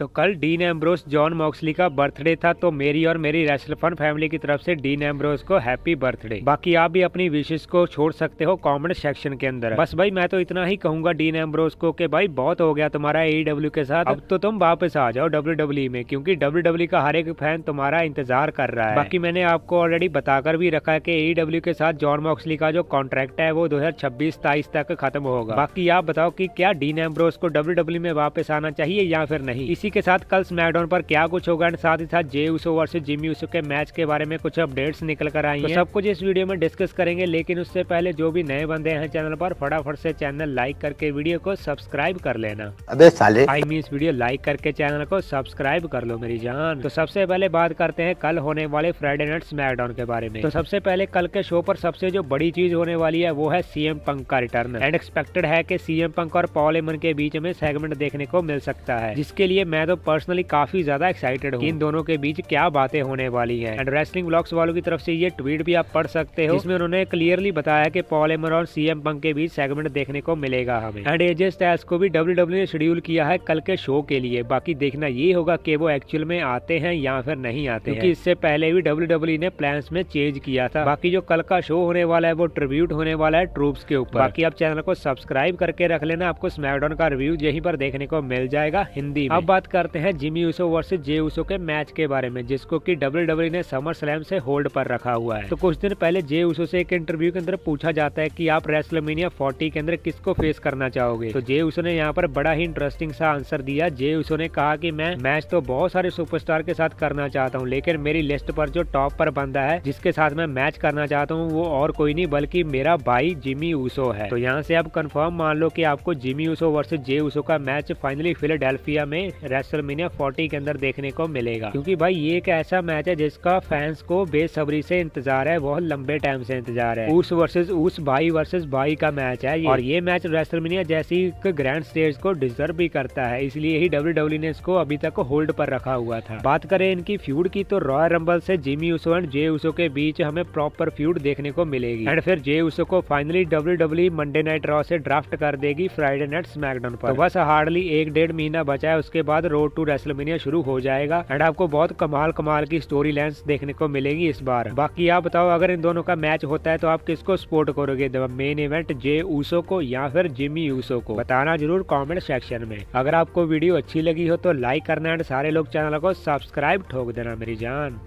तो कल Dean Ambrose, Jon Moxley का बर्थडे था तो मेरी और मेरी रेसल फन फैमिली की तरफ़ से डीन एम्ब्रोस को हैप्पी बर्थडे बाकी आप भी अपनी विशेष को छोड़ सकते हो कमेंट सेक्शन के अंदर। बस भाई, मैं तो इतना ही कहूँगा डीन एम्ब्रोस को कि भाई, बहुत हो गया तुम्हारा एडब्ल्यू e के साथ। अब तो तुम वापस आ जाओ डब्ल्यू e में, क्योंकि डब्ल्यू e का हर एक फ़ैन तुम्हारा इंतज़ार कर रहा है। बाकी मैंने आपको ऑलरेडी बताकर भी रखा है की एडब्ल्यू के साथ जॉन मॉक्सली का जो कॉन्ट्रैक्ट है, वो दो हज़ार तक खत्म होगा। बाकी आप बताओ की क्या डीन एम्ब्रोस को डब्ल्यू में वापस आना चाहिए या फिर नहीं? इसी के साथ कल स्मैकडाउन पर क्या कुछ होगा एंड साथ ही साथ जे उसो वर्सेस जिमी उसो के मैच के बारे में कुछ अपडेट्स निकल कर आई तो सब कुछ इस वीडियो में डिस्कस करेंगे लेकिन उससे पहले जो भी नए बंदे हैं चैनल पर फटाफट से चैनल लाइक करके वीडियो को सब्सक्राइब कर लेना। अबे साले। आई मीन वीडियो लाइक करके चैनल को सब्सक्राइब कर लो मेरी जान। तो सबसे पहले बात करते हैं कल होने वाले फ्राइडे नाइट स्मैकडाउन के बारे में। तो सबसे पहले कल के शो पर सबसे जो बड़ी चीज़ होने वाली है वो है सीएम पंक का रिटर्न एंड एक्सपेक्टेड है की सीएम पंक और पॉल एमन के बीच में सेगमेंट देखने को मिल सकता है जिसके लिए मैं तो पर्सनली काफ़ी ज़्यादा एक्साइटेड हूँ। इन दोनों के बीच क्या बातें होने वाली है? एंड रेसलिंग ब्लॉग्स वालों की तरफ़ से ये ट्वीट भी आप पढ़ सकते हो, जिसमें उन्होंने क्लियरली बताया की पॉल एमर और सीएम पंक के बीच सेगमेंट देखने को मिलेगा हमें। एंड एजे स्टाइल्स को भी डब्ल्यू डब्ल्यू ने शेड्यूल किया है कल के शो के लिए। बाकी देखना ये होगा की वो एक्चुअल में आते हैं या फिर नहीं आते क्योंकि इससे पहले भी डब्ल्यू डब्ल्यू ने प्लान में चेंज किया था। बाकी जो कल का शो होने वाला है, वो ट्रिब्यूट होने वाला है ट्रूप्स के ऊपर। बाकी आप चैनल को सब्सक्राइब करके रख लेना। आपको स्मैकडाउन का रिव्यू यहीं पर देखने को मिल जाएगा हिंदी में। अब बात करते हैं Jimmy Uso versus Jey Uso के मैच के बारे में, जिसको कि डब्ल्यू डब्ल्यू ने समर स्लैम से होल्ड पर रखा हुआ है। तो कुछ दिन पहले जे यूसो से एक इंटरव्यू के अंदर पूछा जाता है कि आप रेसलमेनिया 40 के अंदर किसको फेस करना चाहोगे? तो जे यूसो ने यहाँ पर बड़ा ही इंटरेस्टिंग सा आंसर दिया। जे यूसो ने कहा कि मैं मैच तो बहुत सारे सुपरस्टार के साथ करना चाहता हूँ, लेकिन मेरी लिस्ट पर जो टॉप पर बंदा है, जिसके साथ मैं मैच करना चाहता हूँ, वो और कोई नहीं, बल्कि मेरा भाई जिमी ऊसो है। तो यहाँ से आप कंफर्म मान लो कि आपको Jimmy Uso versus Jey Uso का मैच फाइनली फिलाडेल्फिया में रेसलमेनिया 40 के अंदर देखने को मिलेगा। क्योंकि भाई, ये एक ऐसा मैच है जिसका फैंस को बेसब्री से इंतज़ार है, बहुत लंबे टाइम से इंतज़ार है। उस वर्सेस उस भाई वर्सेस भाई का मैच है ये। और ये मैच रेसलमिनिया जैसी ग्रैंड स्टेज को डिजर्व भी करता है। इसलिए ही डब्ल्यू डब्ल्यू ने इसको अभी तक होल्ड पर रखा हुआ था। बात करें इनकी फ्यूड की तो रॉयल रंबल से Jimmy Uso and Jey Uso के बीच हमें प्रॉपर फ्यूड देखने को मिलेगी। एंड फिर जे उसो को finally W Monday Night Raw से ड्राफ्ट कर देगी फ्राइडे नाइट स्मैकडाउन पर। तो बस हार्डली एक डेढ़ महीना बचा है, उसके बाद रोड टू रेसलमिनिया शुरू हो जाएगा एंड आपको बहुत कमाल कमाल की स्टोरी लाइन्स देखने को मिलेगी इस बार। बाकी आप बताओ, अगर इन दोनों का मैच होता है तो आप किसको सपोर्ट करोगे? मेन इवेंट जे ऊसो को या फिर जिमी ऊसो को? बताना ज़रूर कॉमेंट सेक्शन में। अगर आपको वीडियो अच्छी लगी हो तो लाइक करना एंड सारे लोग चैनल को सब्सक्राइब ठोक देना मेरी जान।